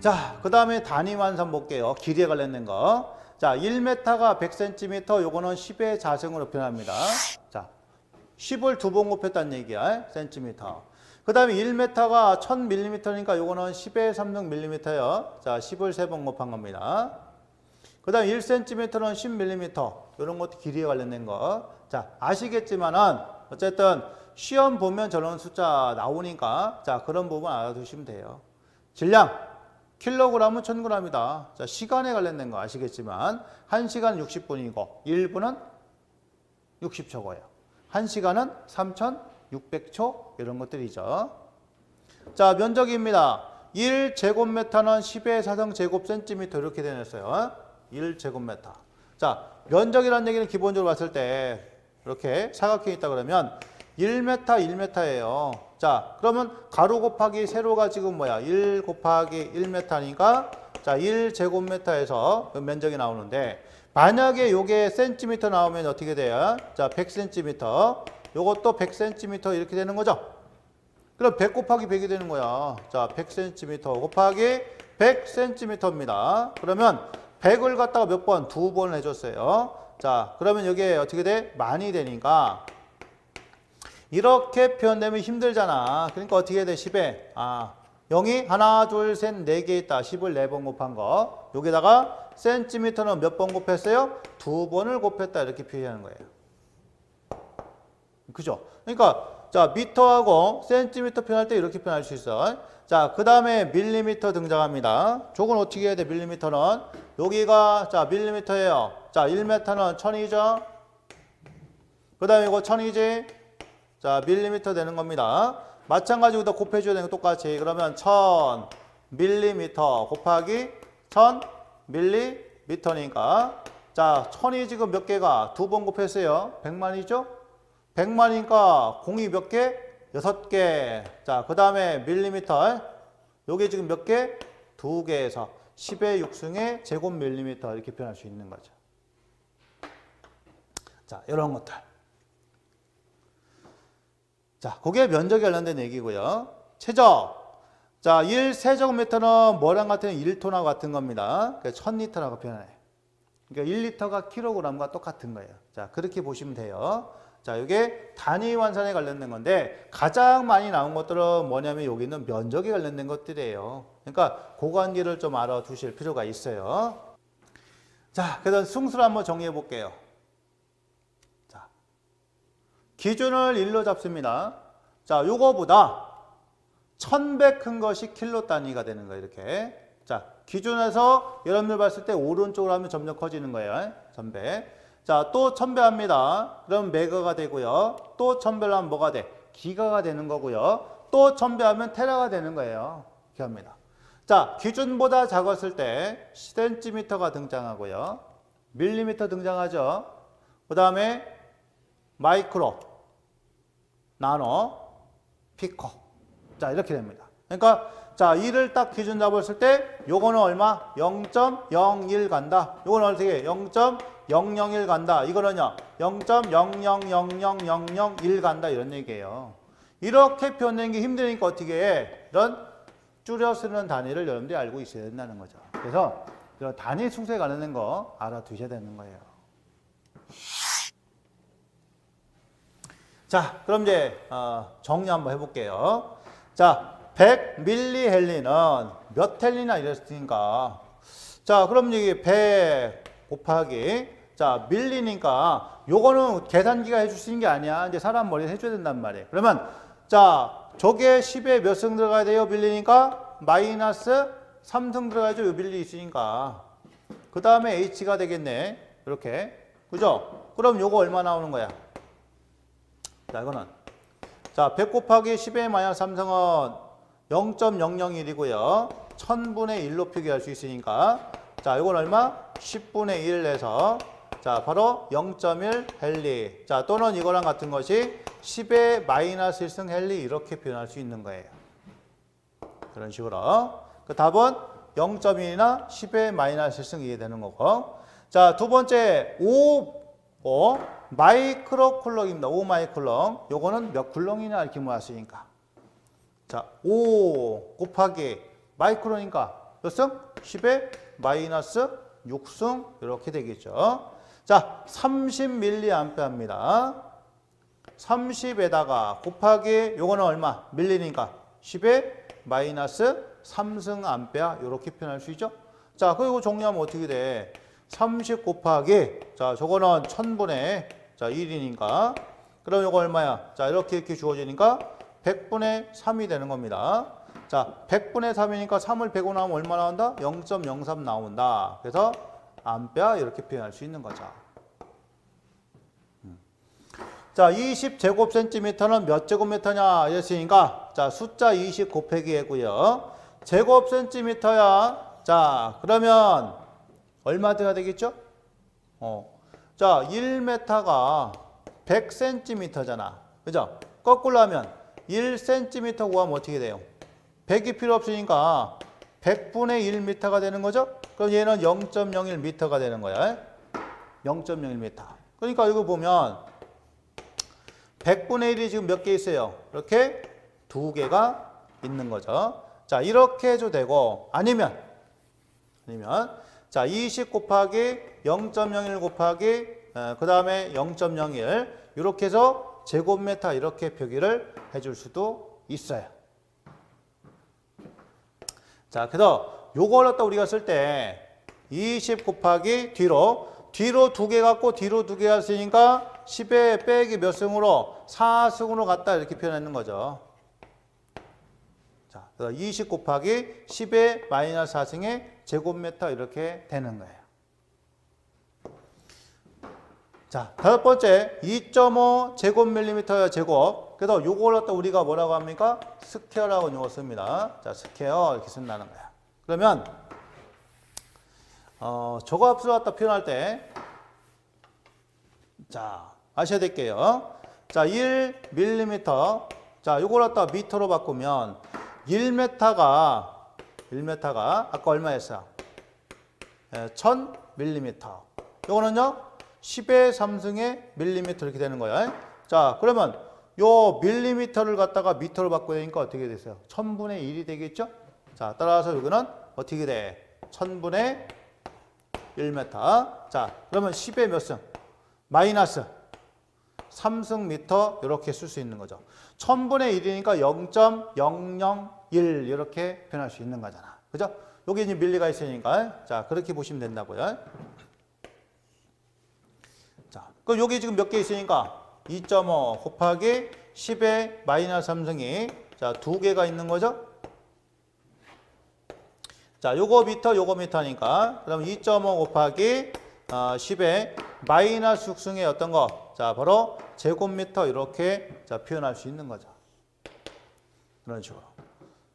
자, 그 다음에 단위 완산 볼게요. 길이에 관련된 거. 자, 1m가 100cm, 요거는 10의 자승으로 표현합니다. 자, 10을 두 번 곱했다는 얘기야. 센티미터. 그 다음에 1m가 1000mm니까 요거는 10의 3승 mm예요. 자, 10을 세 번 곱한 겁니다. 그 다음에 1cm는 10mm. 이런 것도 길이에 관련된 거. 자, 아시겠지만은 어쨌든 시험 보면 저런 숫자 나오니까 자, 그런 부분 알아두시면 돼요. 질량. 킬로그램은 1000g이다. 자, 시간에 관련된 거 아시겠지만 1시간 60분이고 1분은 60초고요. 1시간은 3600초 이런 것들이죠. 자, 면적입니다. 1제곱미터는 10의 4성 제곱센티미터 이렇게 되냈어요. 1제곱미터. 자, 면적이라는 얘기는 기본적으로 봤을 때 이렇게 사각형이 있다 그러면 1m, 1m예요. 자, 그러면 가로 곱하기 세로가 지금 뭐야? 1 곱하기 1m니까 자, 1제곱미터에서 면적이 나오는데 만약에 요게 센티미터 나오면 어떻게 돼요? 자, 100cm. 요것도 100cm 이렇게 되는 거죠? 그럼 100 곱하기 100이 되는 거야. 자, 100cm 곱하기 100cm입니다. 그러면 100을 갖다가 몇 번? 두 번 해줬어요. 자, 그러면 여기에 어떻게 돼? 많이 되니까 이렇게 표현되면 힘들잖아. 그러니까 어떻게 해야 돼? 10에. 아, 0이 하나, 둘, 셋, 네 개 있다. 10을 네 번 곱한 거. 여기다가 센티미터는 몇 번 곱했어요? 두 번을 곱했다. 이렇게 표현하는 거예요. 그죠? 그러니까 자, 미터하고 센티미터 표현할 때 이렇게 표현할 수 있어. 자, 그 다음에 밀리미터 등장합니다. 저건 어떻게 해야 돼, 밀리미터는? 여기가, 자, 밀리미터예요. 자, 1m는 1000이죠? 그 다음에 이거 1000이지? 자, 밀리미터 되는 겁니다. 마찬가지로 더 곱해줘야 되는 거 똑같이. 그러면 1000 밀리미터 곱하기 1000 밀리미터니까. 자, 1000이 지금 몇 개가? 두 번 곱했어요. 100만이죠? 100만이니까 공이 몇 개? 6개. 자, 그 다음에 밀리미터. 요게 지금 몇 개? 두 개에서 10의 6승의 제곱 밀리미터 이렇게 표현할 수 있는 거죠. 자, 이런 것들. 자, 그게 면적에 관련된 얘기고요. 최적. 자, 1세제곱미터는 뭐랑 같은 1톤하고 같은 겁니다. 그러니까 1000리터라고 표현해. 그러니까 1리터가 킬로그램과 똑같은 거예요. 자, 그렇게 보시면 돼요. 자, 이게 단위 환산에 관련된 건데 가장 많이 나온 것들은 뭐냐면 여기는 면적에 관련된 것들이에요. 그러니까 고관계를 좀 알아두실 필요가 있어요. 자, 그다음 승수를 한번 정리해 볼게요. 자, 기준을 1로 잡습니다. 자, 요거보다 1100 큰 것이 킬로 단위가 되는 거예요, 이렇게. 자, 기준에서 여러분들 봤을 때 오른쪽으로 하면 점점 커지는 거예요. 1100. 자, 또 첨배합니다. 그럼 메가가 되고요. 또 첨배를 하면 뭐가 돼? 기가가 되는 거고요. 또 첨배하면 테라가 되는 거예요. 이렇게 합니다. 자, 기준보다 작았을 때 센티미터가 등장하고요. 밀리미터 등장하죠. 그 다음에 마이크로, 나노, 피코. 자, 이렇게 됩니다. 그러니까 자, 1을 딱 기준 잡았을 때 요거는 얼마? 0.01 간다. 요거는 어떻게? 0.001 간다. 이거는요. 0.0000001 간다. 이런 얘기예요. 이렇게 표현하는 게 힘드니까 어떻게 해? 이런 줄여 쓰는 단위를 여러분들이 알고 있어야 된다는 거죠. 그래서 이런 단위 순서에 관련된 거 알아두셔야 되는 거예요. 자, 그럼 이제 어, 정리 한번 해볼게요. 자, 100 밀리헬리는 몇 헬리나 이랬으니까. 자 그럼 여기 100 곱하기 자 밀리니까 요거는 계산기가 있는 게 아니야. 이제 사람 머리 해줘야 된단 말이에요. 그러면 자 저게 10에 몇 승 들어가야 돼요? 밀리니까 마이너스 3승 들어가야죠? 요 밀리 있으니까. 그 다음에 H가 되겠네. 이렇게. 그죠? 그럼 요거 얼마 나오는 거야 자 이거는 자 100 곱하기 10의 마이너스 3승은 0.001이고요. 1000분의 1로 표기할 수 있으니까 자, 이건 얼마? 10분의 1 내서 자, 바로 0.1 헨리. 자, 또는 이거랑 같은 것이 10의 마이너스 1승 헨리 이렇게 표현할 수 있는 거예요. 그런 식으로. 그 답은 0.1이나 10의 마이너스 1승 이게 되는 거고. 자, 두 번째 5, 5 마이크로 쿨럭입니다. 5 마이크로. 요거는 몇 쿨럭이냐 이렇게 모았으니까. 자, 5 곱하기 마이크로니까 몇 승? 10에 마이너스 6승 이렇게 되겠죠. 자, 30mA입니다. 30에다가 곱하기 요거는 얼마? 밀리니까 10에 마이너스 3승 암페어 이렇게 표현할 수 있죠. 자, 그리고 정리하면 어떻게 돼? 30 곱하기 자, 저거는 1000분의 자, 1이니까 그럼 이거 얼마야? 자, 이렇게 이렇게 주어지니까 100분의 3이 되는 겁니다. 자, 100분의 3이니까 3을 100으로 나오면 얼마 나온다? 0.03 나온다. 그래서 암페어 이렇게 표현할 수 있는 거죠. 음. 자, 20제곱센티미터는 몇 제곱미터냐 이랬으니까 자, 숫자 20 곱하기 해고요. 제곱센티미터야. 자, 그러면 얼마 돼야 되겠죠? 어. 자, 1m가 100cm잖아. 그죠? 거꾸로 하면 1cm 구하면 어떻게 돼요? 100이 필요 없으니까 100분의 1m가 되는 거죠? 그럼 얘는 0.01m가 되는 거야. 0.01m. 그러니까 이거 보면 100분의 1이 지금 몇 개 있어요? 이렇게 두 개가 있는 거죠. 자, 이렇게 해도 되고 아니면 아니면 자, 20 곱하기 0.01 곱하기 그 다음에 0.01 이렇게 해서 제곱미터 이렇게 표기를 해줄 수도 있어요. 자, 그래서 요걸 갖다 우리가 쓸 때 20 곱하기 뒤로 뒤로 두 개 갖고 뒤로 두 개가 쓰니까 10에 빼기 몇 승으로 4승으로 갔다 이렇게 표현하는 거죠. 자, 그래서 20 곱하기 10의 마이너스 4승의 제곱미터 이렇게 되는 거예요. 자, 다섯 번째 2.5 제곱밀리미터 제곱. 그래서 요걸 갖다 우리가 뭐라고 합니까? square라고 요거 씁니다. 자, square 이렇게 쓴다는 거야. 그러면 어, 합수를 갖다 표현할 때 자, 아셔야 될게요. 자, 1밀리미터. 자, 요걸 갖다 미터로 바꾸면 1m가 1m가 아까 얼마였어요? 예, 1000밀리미터. 요거는요? 10의 3승의 밀리미터 이렇게 되는 거야. 자, 그러면 요 밀리미터를 갖다가 미터로 바꿔야 되니까 어떻게 됐어요? 1000분의 1이 되겠죠? 자, 따라서 여기는 어떻게 돼? 1000분의 1m. 자, 그러면 10의 몇 승? 마이너스 3승 미터 이렇게 쓸 수 있는 거죠. 1000분의 1이니까 0.001 이렇게 표현할 수 있는 거잖아. 그죠? 여기 이제 밀리가 있으니까 자, 그렇게 보시면 된다고요. 자, 그럼 여기 지금 몇 개 있으니까 2.5 곱하기 10의 마이너스 3승이 자, 두 개가 있는 거죠? 자, 요거 미터, 요거 미터니까 그럼 2.5 곱하기 어, 10의 마이너스 6승의 어떤 거? 자, 바로 제곱미터 이렇게 자, 표현할 수 있는 거죠. 그런 식으로.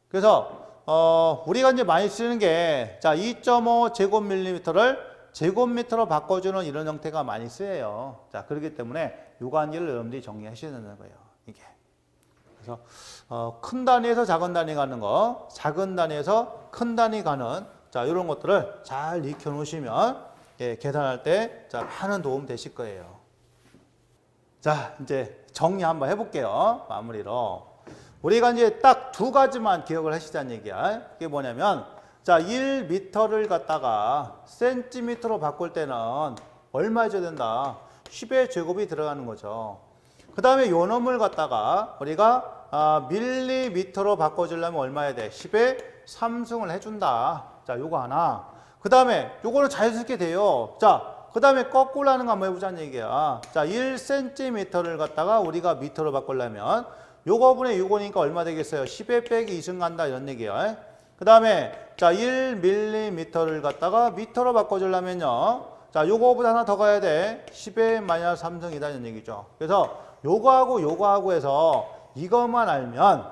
그래서 어, 우리가 이제 많이 쓰는 게 자, 2.5 제곱밀리미터를 제곱미터로 바꿔주는 이런 형태가 많이 쓰여요. 자, 그렇기 때문에 요 관계를 여러분들이 정리하셔야 된다는 거예요. 이게. 그래서 어, 큰 단위에서 작은 단위 가는 거, 작은 단위에서 큰 단위 가는 자, 이런 것들을 잘 익혀 놓으시면 예, 계산할 때 자, 많은 도움 되실 거예요. 자, 이제 정리 한번 해볼게요. 마무리로. 우리가 이제 딱 두 가지만 기억을 하시자는 얘기야. 그게 뭐냐면 자, 1미터를 갖다가 센티미터로 바꿀 때는 얼마 해줘야 된다? 10의 제곱이 들어가는 거죠. 그 다음에 요 놈을 갖다가 우리가 아, 밀리미터로 바꿔주려면 얼마 해야 돼? 10의 3승을 해준다. 자, 요거 하나. 그 다음에 요거는 자연스럽게 돼요. 자, 그 다음에 거꾸로 하는 거 한번 해보자는 얘기야. 자, 1cm를 갖다가 우리가 미터로 바꾸려면 요거 분의 요거니까 얼마 되겠어요? 10의 빼기 2승 간다 이런 얘기야. 그 다음에 자 1mm를 갖다가 미터로 바꿔주려면요. 자 요거보다 하나 더 가야 돼. 10의 마이너스 3승이다 이런 얘기죠. 그래서 요거하고 요거하고 해서 이것만 알면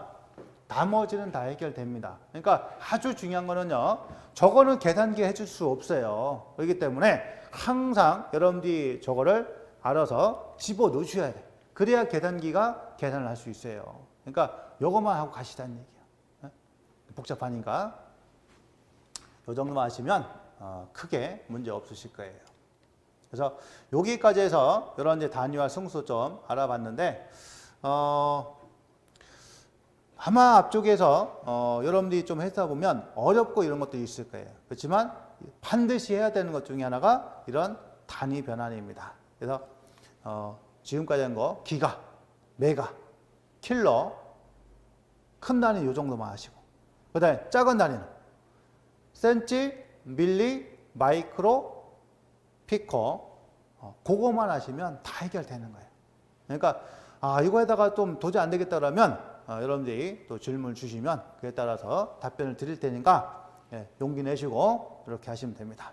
나머지는 다 해결됩니다. 그러니까 아주 중요한 거는요. 저거는 계산기 해줄 수 없어요. 그렇기 때문에 항상 여러분들이 저거를 알아서 집어 넣으셔야 돼. 그래야 계산기가 계산을 할 수 있어요. 그러니까 요것만 하고 가시다는 얘기예요. 복잡하니까 이 정도만 하시면 어, 크게 문제 없으실 거예요. 그래서 여기까지 해서 이런 이제 단위와 승수 좀 알아봤는데 어, 아마 앞쪽에서 어, 여러분들이 좀 했다 보면 어렵고 이런 것도 있을 거예요. 그렇지만 반드시 해야 되는 것 중에 하나가 이런 단위 변환입니다. 그래서 어, 지금까지 한 거 기가, 메가, 킬러, 큰 단위 요 정도만 하시고 그 다음에 작은 단위는 센치, 밀리, 마이크로, 피커 어, 그거만 하시면 다 해결되는 거예요. 그러니까 아 이거에다가 좀 도저히 안 되겠다 그러면 어, 여러분들이 또 질문을 주시면 그에 따라서 답변을 드릴 테니까 예, 용기 내시고 이렇게 하시면 됩니다.